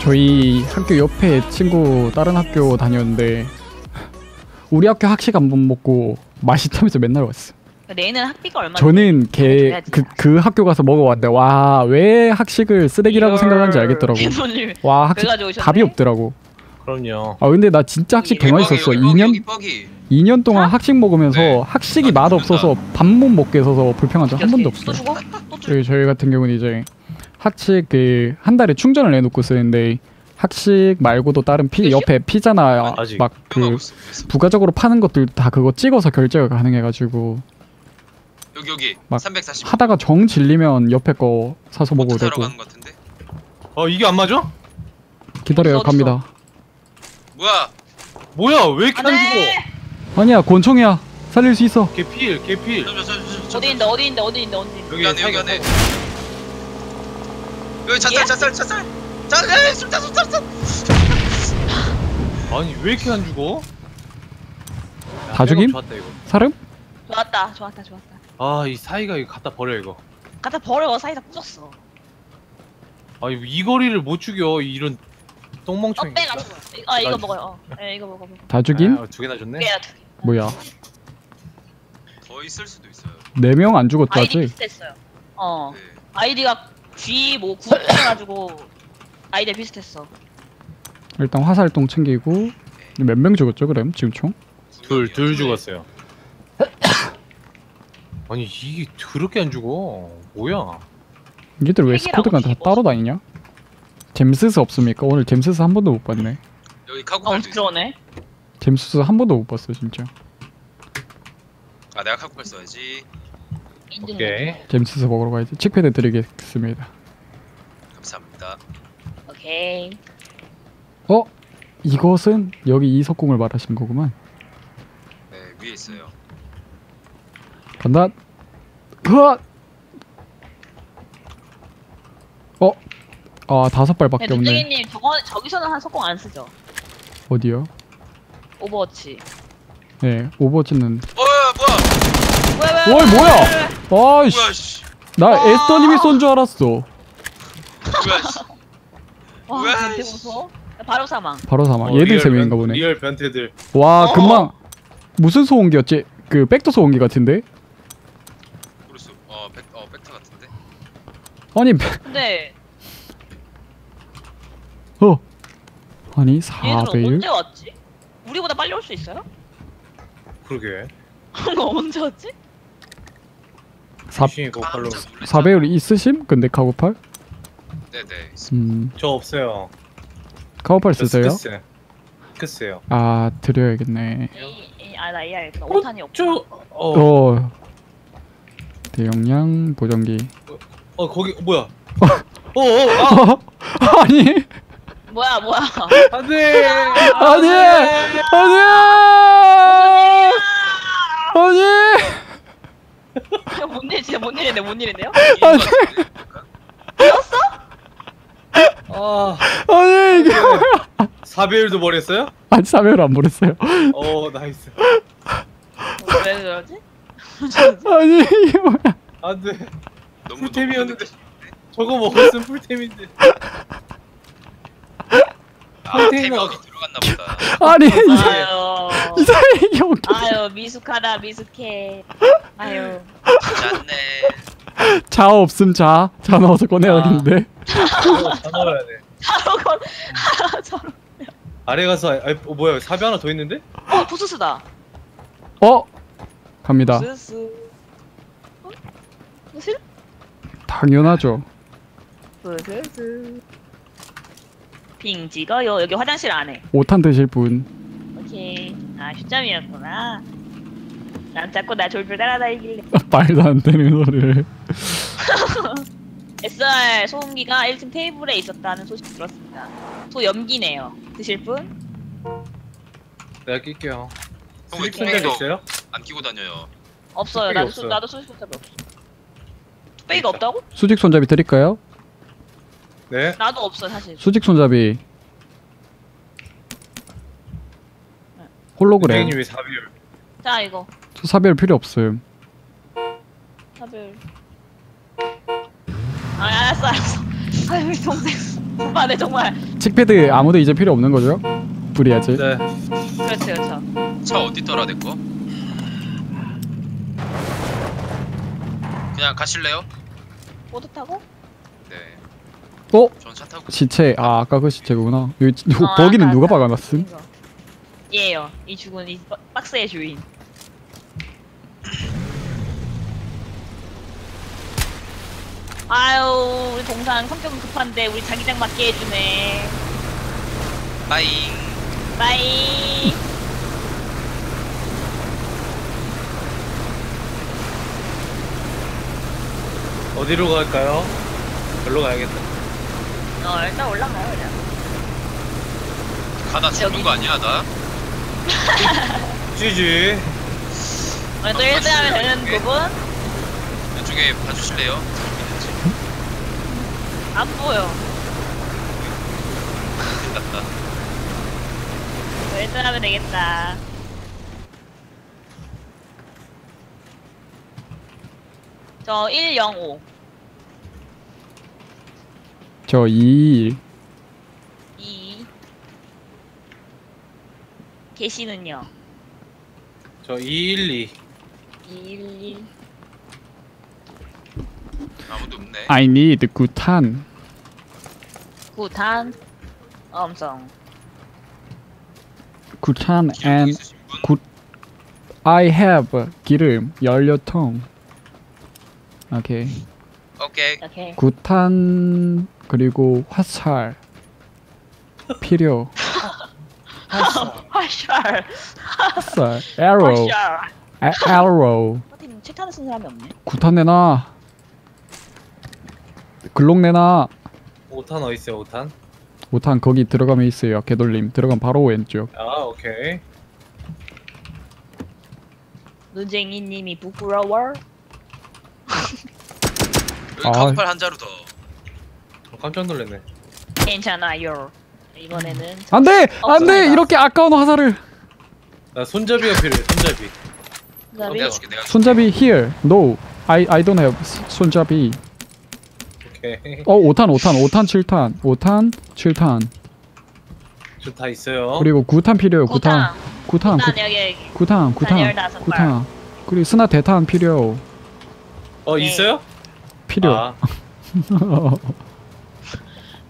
저희 학교 옆에 친구 다른 학교 다녔는데 우리 학교 학식 안 먹고 맛있다면서 맨날 왔어. 내는 학비가 얼마? 저는 걔 줘야지. 그그 학교 가서 먹어봤는데 와 왜 학식을 쓰레기라고 생각하는지 알겠더라고. 와 학식? 답이 없더라고. 그럼요. 아 근데 나 진짜 학식 개 맛있었어. 2년 뻐기 2년 동안 학식 먹으면서 네. 학식이 맛 없어서 밥 못 먹게 해서 불평한 적 한 번도 주고. 저희 저희 같은 경우는 이제 학식 그 한 달에 충전을 해놓고 쓰는데 학식 말고도 다른 피 몇이요? 옆에 피자나 아직. 막 뿅하고 그 있어 있어. 부가적으로 파는 것들 다 그거 찍어서 결제가 가능해가지고 여기 여기 막 340 하다가 정 질리면 옆에 거 사서 먹어도 되고 가는 것 같은데 어 이게 안 맞아? 기다려요 갑니다 뭐야 뭐야 왜 이렇게 안 안돼. 죽어? 아니야 권총이야 살릴 수 있어 개필 개필. 어디 있는데 어디 있는데 어디 있는데 어디 있는데. 여기 안에 여기 안에. 여기 자살 예? 자살 자살 자살 술탄 술탄 술탄 아니 왜 이렇게 안 죽어? 야, 다 죽임? 백업 좋았다 이거. 사름? 좋았다 좋았다 좋았다. 아 이 사이가 이거 갖다 버려 이거. 갖다 버려 사이다 부쉈어. 아이 이 거리를 못 죽여 이런 똥멍청이. 어빼 가지고. 아 이거 나- 먹어요. 어. 네, 이거 먹어 먹어. 다 죽임? 아, 두 개나 줬네. 빼야 뭐야 더 있을 수도 있어요 네 명 안 죽었죠 아이디 아직? 비슷했어요. 어. 네 아이디가 G 뭐9 해가지고 아이디 비슷했어. 일단 화살동 챙기고 몇 명 죽었죠 그럼 지금 총? 둘, 둘 죽었어요. 아니 이게 그렇게 안 죽어? 뭐야? 얘들 왜 스쿼드가 다. 따로 다니냐? 잼스스 없습니까? 오늘 잼스스 한 번도 못 봤네 여기 어 카고팔도 있어 그러네. 잼스스 한 번도 못 봤어 진짜 아 내가 카고팔 써야지. 오케이. 잼스스 먹으러 가야지 칙패드 드리겠습니다 감사합니다 오케이. 어? 이것은 여기 이석궁을 말하신 거구만 네 위에 있어요 간다 그 어? 아 다섯 발밖에 네, 없네 눈쟁이님 저거 저기서는 한 석공 안 쓰죠. 어디요? 오버워치. 네 오버워치는 어 뭐야? 어이 뭐야 아이씨 뭐야 씨나 와. 에스더님이 쏜 줄 알았어 뭐야 씨 와 왜? 변태 무서워. 바로 사망. 바로 사망 어, 얘들 리얼 세 명인가 변- 보네 리얼 변태들. 와 어. 금방 무슨 소음기였지? 그 백도 소음기 같은데? 모르겠어 어 벡, 어 벡터 같은데 아니 근데 어 아니 얘들은 4배율? 언제 왔지? 우리보다 빨리 올 수 있어요? 그러게. 그거 언제 왔지? 4, 귀신이 고칼로. 깜짝 놀랐잖아. 4배율 있으심? 근데 카고팔? 네네 있어. 음저 없어요. 카고팔 저 쓰세요? 스크스. 스크스요. 아 드려야겠네 아나 이해하겠다. 5탄이 없고. 저 어, 어 대용량 보정기 어 거기 뭐야? 어, 어, 아, 아니 뭐야 뭐야. 안돼. 아니 아니 아니 뭔 일, 진짜 뭔 일인데 뭔 일인데요? 아니 아, 아니 이게 뭐야 4배율도 버렸어요? 아니 4배율 안 보냈어요 어, 나이스. 왜 그러지? 아니 이게 뭐야 안돼. 너무 풀템이었는데. 너무 저거 먹었으면 풀템인데. 아 템이 어디 들어갔나 보다 아니 아유. 이상해 이게 어떻게 아유 미숙하다 미숙해. 아유. 잤네 자 없음 자. 자 넣어서 꺼내야겠는데. 저거 다 넣어야 돼. 저건 저런. 아래 가서 아, 어, 뭐야? 사비 하나 더 있는데? 어 부스스다. 어? 갑니다. 부스스. 어? 부스? 당연하죠. 부스스. 빙 찍어요. 여기 화장실 안에. 5탄 드실 분. 오케이. 아 슈점이었구나. 난 자꾸 나 졸졸 따라다니길래. 말도 안 되는 소리를. SR 소음기가 1층 테이블에 있었다는 소식 들었습니다. 소염기네요. 드실 분? 내가 낄게요. 형왜 슬립 통행도 있어요? 안 끼고 다녀요 없어요. 나도 없어요. 수, 나도 수직 손잡이 없어. 뚝배기가 없다고? 수직 손잡이 드릴까요? 네. 나도 없어 사실. 수직 손잡이. 홀로그램. 선생님이 사비율. 자 이거 저 사별 필요 없음. 사별. 아 알았어 알았어. 아유 동생. 오빠네 정말. 칙패드 아무도 이제 필요 없는 거죠? 불이야지. 네. 그렇죠 그렇죠. 차 어디 떠라 내 거? 그냥 가실래요? 보드 타고? 네. 어? 전 차 타고. 시체. 아 아까 그 시체구나. 여기 어, 버기는 아까, 누가. 박아놨음? 이거. 얘예요. 이 죽은 이 박- 박스의 주인. 아유 우리 동상 성격은 급한데 우리 자기장 맞게 해주네. 빠잉. bye. 어디로 갈까요? 별로 가야겠다. 어 일단 올라가요 그냥. 가다 죽는 여기. 거 아니야 나? 쥐쥐. 오늘 또 어, 1등 하면. 되는. 부분 이쪽에 봐주실래요? 안 보여. 끝났다. 1등 하면 되겠다. 저 105. 저 2. 2. 계시는요? 저 212. 211. 아무도 없네. I need 구탄. 구탄. 엄성. 구탄 and? Good. I have 기름 연료통. 오케이. 오케이. 구탄 그리고 화살 필요. 화샬. 화살. arrow. arrow. 팀 칠탄을 쓴 사람이 없네. 구탄 내놔. 글록 내놔. 5탄 어디 있어요? 5탄? 5탄 거기 들어가면 있어요. 개돌림 들어가면 바로 왼쪽. 아 오케이. 눈쟁이 님이 부끄러워. 여기 아. 카우팔 한 자루 더. 어, 깜짝 놀랐네. 괜찮아요. 이번에는 안 돼 안 돼 없습니다. 이렇게 아까운 화살을. 나 손잡이가 필요해. 손잡이. 손잡이. 내가 줄게 내가 줄게. 손잡이 here. No. I I don't have 손잡이. 오케이. 어 5탄 5탄 5탄 7탄 5탄 7탄 저 다 있어요. 그리고 9탄 필요해요 9탄 구탄. 9탄 구탄 여기 여기. 9탄 9탄 열다섯 발. 9탄 그리고 스나 대탄 필요 어 네. 있어요? 필요 아,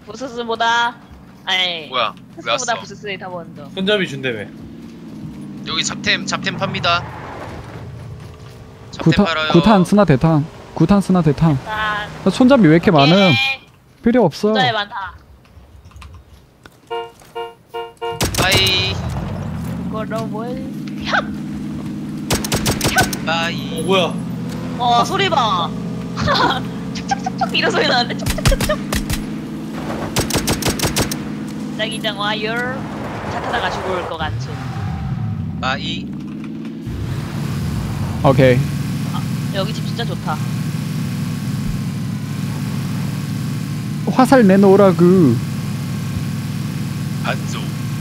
부스스보다 아니 뭐야? 왜 왔어? 부스스보다 부스스이 더 먼저. 손잡이 준다며. 여기 잡템 잡템 팝니다. 잡템 9탄 팔아요. 9탄 스나 대탄 9탄 스나 대탄 자, 나 손잡이 왜 이렇게 많음 필요 없어 숫자에 많다. 빠이 부끄러워. 빠이. 어 뭐야? 어 소리 봐. 촉촉촉촉 이런 소리 나는데 촉촉촉촉. 자기장 와요. 차 타다가 죽을 것 같죠. 빠이. 오케이 여기 집 진짜 좋다. 화살 내놓으라구 한조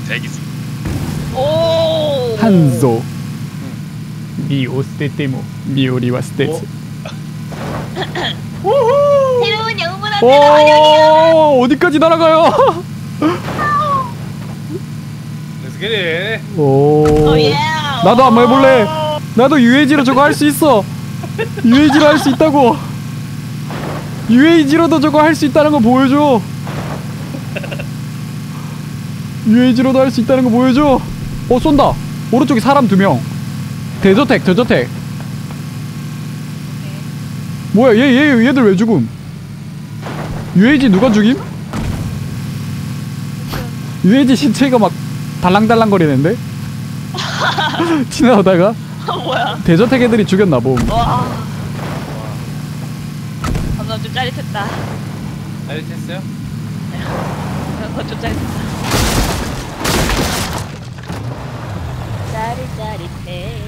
대기 중. 오. 한조 미오 스테테모 미오리와 스테츠. 새로운 환영이야. 오! 어디까지 날아가요? Let's get it. 오. 오 예. 나도 한번 해볼래. 나도 UAG로 저거 할 수 있어. UAG로 할 수 있다고 UAG로도 저거 할 수 있다는 거 보여줘 UAG로도 할 수 있다는 거 보여줘 어 쏜다 오른쪽에 사람 두명 대저택 대저택 뭐야 얘, 얘 얘들 왜 죽음 UAG 누가 죽임? UAG 신체가 막 달랑달랑 거리는데 지나오다가 뭐야? 대저택 애들이 죽였나 봄. 와. 짜릿했다. 짜릿했어요? 더좀 짜릿했다. 짜릿짜릿해.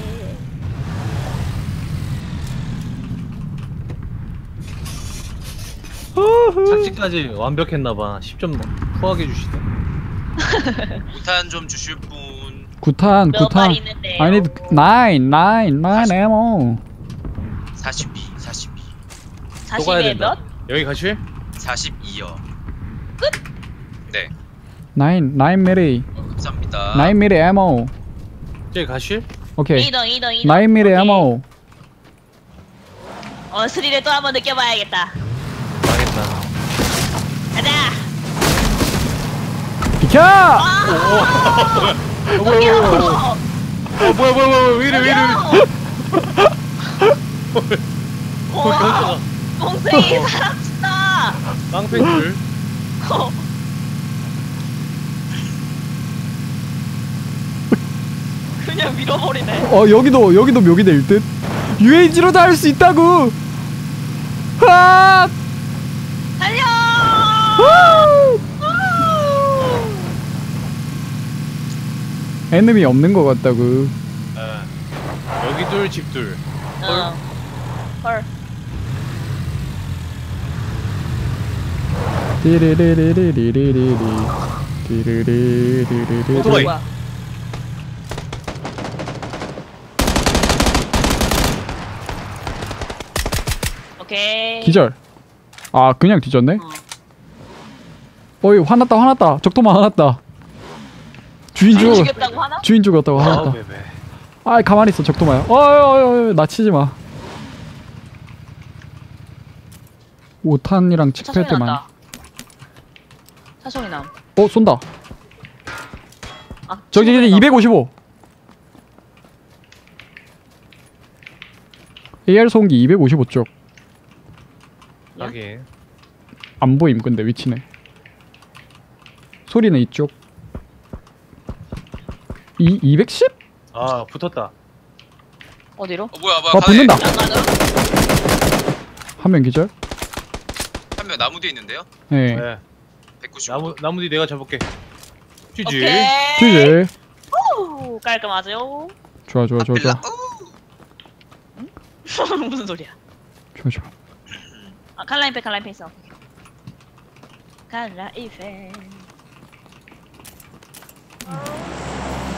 착지까지 완벽했나봐. 10점 후하게 주시네. 구탄 좀 주실 분. 구탄, 구탄. 마리 9, 9, 9 ammo. 42. 또 가야 40에 된다. 몇? 여기 가실? 42요. 네, nine nine milli 감사합니다. nine milli ammo. 저기 가실? 오케이. 2등 2등 2등 nine milli ammo. 어 스릴을 또 한번 느껴봐야겠다. 망했다. 가자. 비켜! 아! 어, 뭐야 뭐야 뭐야 뭐야 어, 뭐야 뭐야 뭐야 왜 이래 왜 이래 와 몽생이 사람 친다. 깡패줄 어. 그냥 밀어버리네. 어 여기도 여기도 묘기 될 듯? UAG로도 할 수 있다고! 아 달려! 에너미 없는 것 같다고. 예. 여기 둘 집 둘. 어. 헐 띠리리리리리리리 띠리리리리리리 오토바이. 뭐야 오케이 기절 아 그냥 뒤졌네 어. 어이 화났다 화났다 적도만 화났다 주인 주인 죽 죽였다고 하나? 주인 죽었다고 아우 화났다 베베 아 가만히 있어 적도마야 어이 나 치지 마 5탄이랑 차소리 칙패 때만 차소리 남. 어 쏜다. 아, 저기 친구가 255 AR 송기 255쪽. 하긴. 안 보임 근데 위치네. 소리는 이쪽. 이 210? 아 붙었다. 어디로? 어 뭐야 뭐야 아 가네. 붙는다? 한 명 기절? 한명 나무 뒤에 있는데요. 네. 네. 195. 나무 나무 뒤 내가 잡을게. 쥐쥐 오케이. 퀴즈 오, 깔끔하죠? 좋아 좋아 좋아 좋아. 무슨 소리야? 좋아 좋아. 아 칼라인페 칼라인페 있어. 칼라인페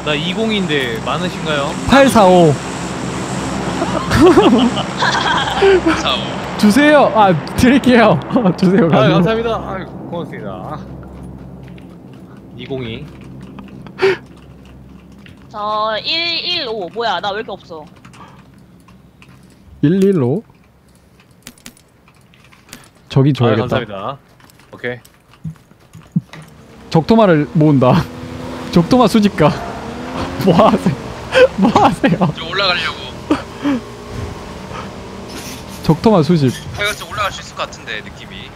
나 20인데 많으신가요? 845 사오. 주세요. 아 드릴게요. 주세요 아. 감사합니다. 아 고맙습니다. 202 저 115 뭐야 나 왜 이렇게 없어? 115 저기 아 줘야겠다. 감사합니다. 오케이. 적토마를 모은다. 적토마 수집가. 뭐 하세요? 뭐 하세요? 저 올라가려고. 적토마 수집 제가 좀 올라갈 수 있을 것 같은데 느낌이.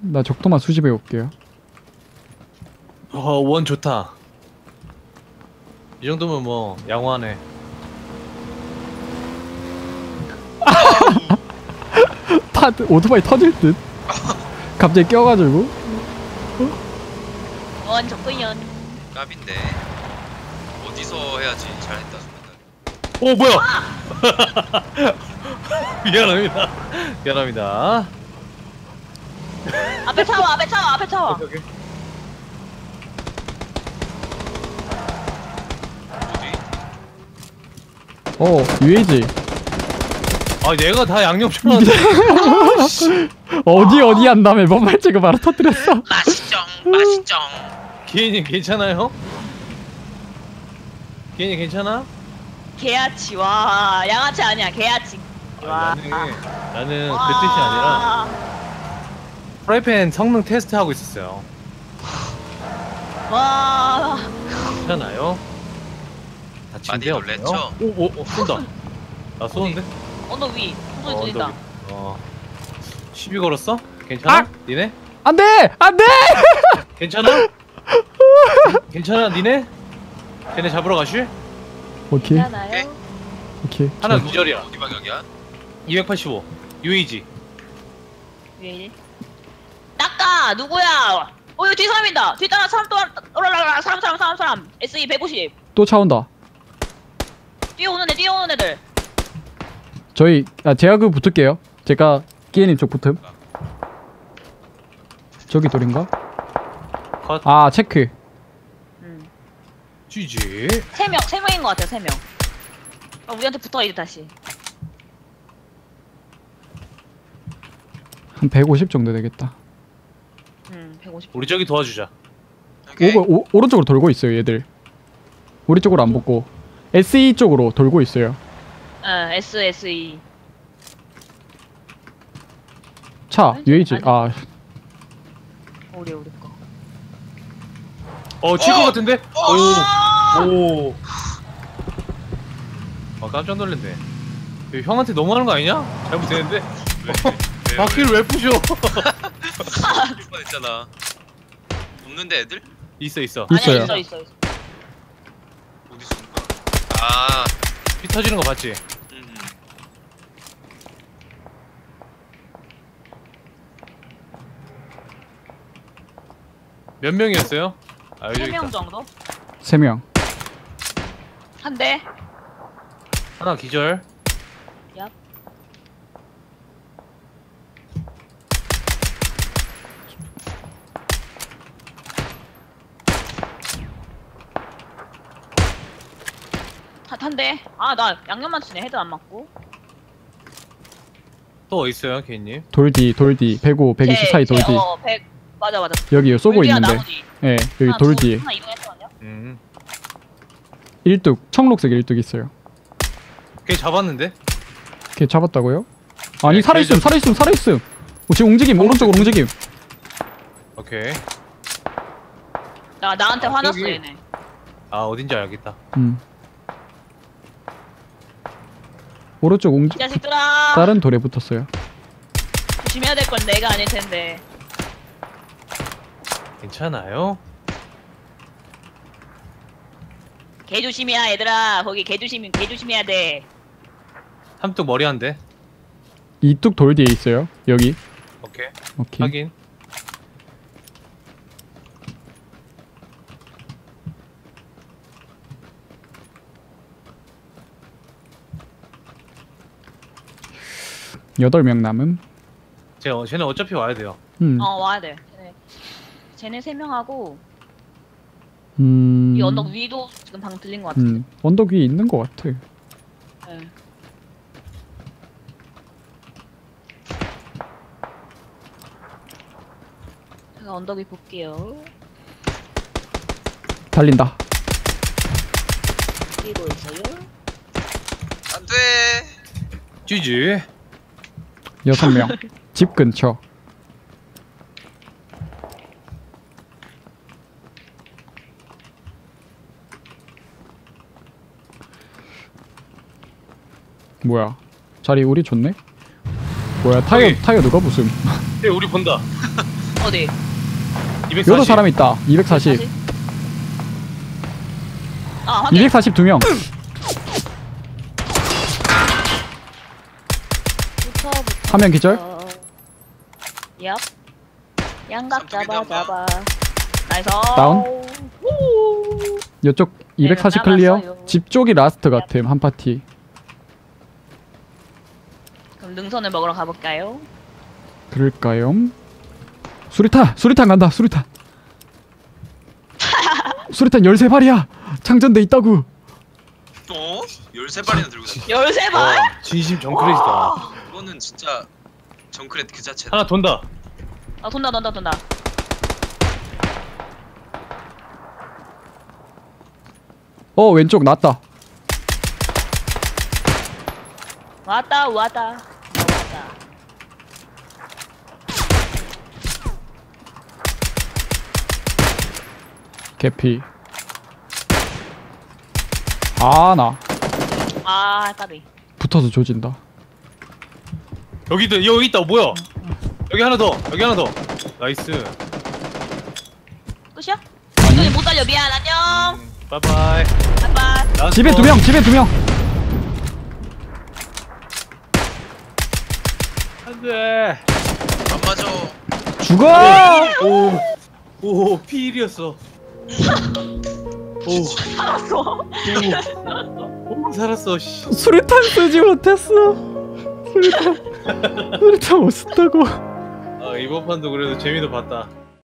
나 적토마 수집해 올게요. 어원 좋다. 이 정도면 뭐 양호하네. 타 오토바이 터질 듯? 갑자기 껴가지고? 원 적구연 깝인데. 어디서 해야지? 잘했다. 오 뭐야 미안합니다 미안합니다 앞에 차와 앞에 차와 앞에 차와 오케이 오케이? 어 UAG 아 내가 다 양념 쳐놨는데 어디 어디 한 다음에 뭔 말찍을 바로 터뜨렸어 맛있쩡 맛있쩡. 기인님 괜찮아요? 기인님 괜찮아? 개아치 와 양아치 아니야 개아치 와 아니, 나는 나는 그 뜻이 아니라 프라이팬 성능 테스트 하고 있었어요 와 괜찮아요? 다친 많이 데 놀랬죠? 없나요? 오오 오, 쏜다 나 쏘는데? 언덕 위 소리 어, 들린다 언덕. 어 시비 걸었어? 괜찮아? 아! 니네? 안돼 안돼 괜찮아? 괜찮아 니네? 걔네 잡으러 가실? 오케이. 괜찮아요? 오케이. 하나 저- 기절이야. 어디 방향이야? 285 UAG 왜 닦아 누구야? 어뒤 사람이다. 뒤 따라 사람 또 올라라 사람 사람 사람 사람. SE 150 또 차 온다. 뛰어오는 애 뛰어오는 애들. 저희 아 제가 그 붙을게요. 제가 끼에님 쪽 붙음. 저기 돌인가? 컷. 아 체크. 음. GG. 세 명, 세 명인 것 같아요, 세 명. 아, 우리한테 붙어 이제 다시. 한 150 정도 되겠다. 음, 150. 우리 저기 도와주자. 오케이. 오, 오른쪽으로 돌고 있어요 얘들. 우리 쪽으로 안 붙고 SE 쪽으로 돌고 있어요. 어, SSE. 차 아니, UAG. 아니. 아 우리 거. 어, 칠것 어! 같은데? 어! 오. 오. 아, 깜짝 놀랐네. 이거 형한테 너무하는 거 아니냐? 잘못했는데? 왜, 왜, 바퀴를 왜 부셔? 왜 뻔했잖아. 없는데 애들? 있어, 있어. 있어요. 아니야, 있어, 있어, 있어. 어디 거야? 아, 피 터지는 거 봤지? 음. 몇 명이었어요? 아, 여기 세 있다. 명 정도? 세 명. 한 대. 하나 기절. 얍. 한, 한 대. 아, 나 양념만 치네. 헤드 안 맞고. 또 있어요, 개인님? 돌 뒤 돌 뒤 105 120 제- 사이 제- 돌 뒤. 어, 100. 맞아, 맞아. 여기 쏘고 있는데. 예 여기 하나 돌 두- 뒤에 하나 이동했거든요. 음. 일뚝 청록색 일뚝 있어요. 걔 잡았는데? 걔 잡았다고요? 아니 네, 살아있음 걔 잡- 살아있음 살아있음. 어, 지금 움직임 오른쪽으로 움직임. 오케이. 나, 나한테 아, 화났어, 여기. 얘네. 아, 어딘지 알겠다. 음. 오른쪽 이 웅지 자식들아. 다른 돌에 붙었어요. 조심해야 될 건 내가 아닐 텐데. 괜찮아요? 개 조심이야, 얘들아. 거기 개 조심, 개 조심해야 돼. 삼뚝 머리 한 대. 이뚝 돌 뒤에 있어요. 여기. 오케이. 오케이. 확인. 여덟 명 남음. 쟤, 어, 쟤는 어차피 와야 돼요. 음. 어, 와야 돼. 쟤네, 쟤네 세 명하고, 음. 이 언덕 위도 지금 방 들린 것 같은데. 음. 언덕 위에 있는 것 같아. 네. 제가 언덕 위 볼게요. 달린다. 뛰고 있어요. 안 돼. GG. 여섯 명. 집 근처. 뭐야? 자리 우리 좋네? 뭐야 타이어 여기. 타이어 누가 부숨? 네, 우리 본다. 어디? 240. 여러 사람 있다. 240. 아, 확인. 242 명. 붙어, 붙어, 한명 기절? 얍. 양각 잡아, 잡아. nice. 다운. 우. 이쪽 240 네, clear. 남았어요. 집 쪽이 last 같음 한 파티. 그럼 능선을 먹으러 가볼까요? 그럴까요? 수리탄! 수리탄 간다. 수리탄. 수리탄 13발이야. 장전돼 있다고. 어? 13발이나 들고 다녀. 13발? 어, 진심 정크레지다. 이거는 진짜 정크렛 그 자체다. 하나 돈다. 아, 돈다, 돈다, 돈다. 어 왼쪽 났다. 왔다, 왔다. 왔다. 개피. 아 나. 아, 까비. 붙어서 조진다. 여기도 여기 있다. 뭐야? 여기 하나 더. 여기 하나 더. nice. 끝이야? 이거 못 달려. 미안, 안녕. 음, bye bye. bye bye. last 집에 두 명. 집에 두 명. 안돼. 안 맞아. 죽어. 오. 오, 피일이었어. 오, 살았어. 오, 오, 살았어. 씨. 수류탄 쓰지 못했어. 수류탄. 수류탄 못 쓴다고 아 이번 판도 그래도 재미도 봤다